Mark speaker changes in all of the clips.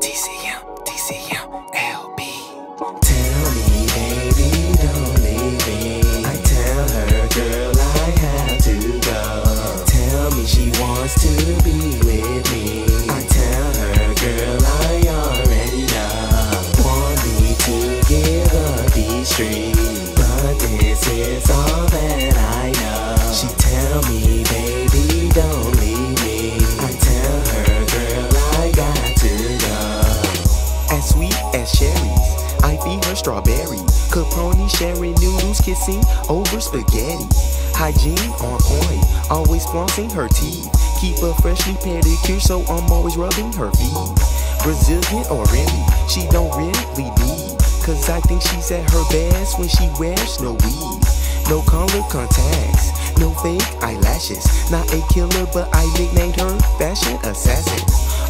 Speaker 1: TCM, TCM, LB.
Speaker 2: Up but this is all that I know. She tell me, baby, don't leave me. I tell her, girl, I got to go. As sweet as cherries, I feed her strawberry. Caproni sharing noodles, kissing over spaghetti. Hygiene on point, always flossing her teeth. Keep her freshly pedicured, so I'm always rubbing her feet. Brazilian or Remy, she don't really need. Cause I think she's at her best when she wears no weave. No color contacts, no fake eyelashes. Not a killer, but I nicknamed her Fashion Assassin.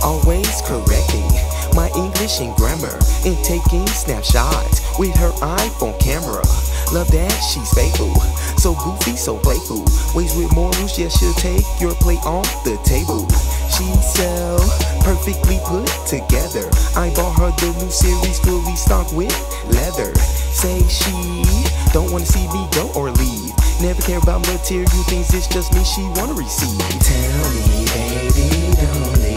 Speaker 2: Always correcting my English and grammar and taking snapshots with her iPhone camera. Love that she's faithful, so goofy, so playful. Ways with morals, yeah, she'll take your plate off the table. She's so perfectly put together. I bought her the new series fully stocked with leather. Say she don't wanna see me go or leave. Never care about material things, it's just me she wanna receive. Tell me, baby, don't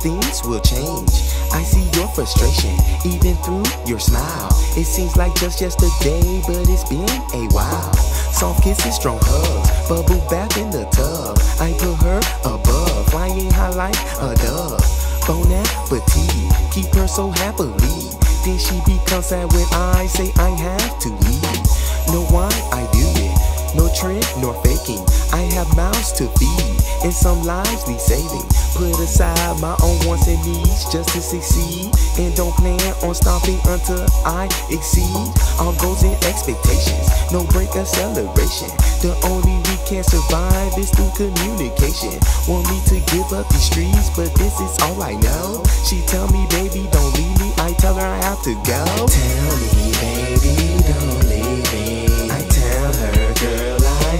Speaker 2: things will change. I see your frustration, even through your smile. It seems like just yesterday, but it's been a while. Soft kisses, strong hugs, bubble bath in the tub. I put her above, flying high like a dove. Bon appetit, keep her so happily. Then she becomes sad when I say I have to leave. Know why I do it? No trend nor faking. I have mouths to feed and some lives need saving. Put aside my own wants and needs just to succeed. And don't plan on stopping until I exceed all goals and expectations. No break acceleration. The only we can survive is through communication. Want me to give up these streets, but this is all I know. She tell me, baby, don't leave me. I tell her I have to go. Tell me, baby, don't leave me.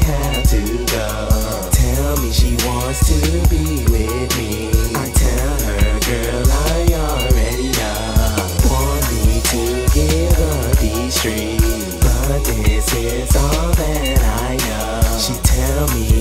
Speaker 2: Have to go. Tell me she wants to be with me. I tell her, girl, I already know. Want me to give up these streets, but this is all that I know. She tell me,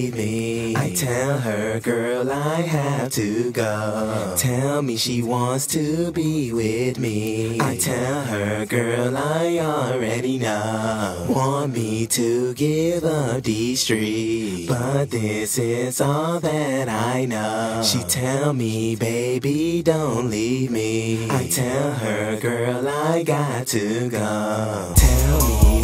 Speaker 2: leave me. I tell her, girl, I have to go. Tell me she wants to be with me. I tell her, girl, I already know. Want me to give up these streets, but this is all that I know. She tell me, baby, don't leave me. I tell her, girl, I got to go. Tell me,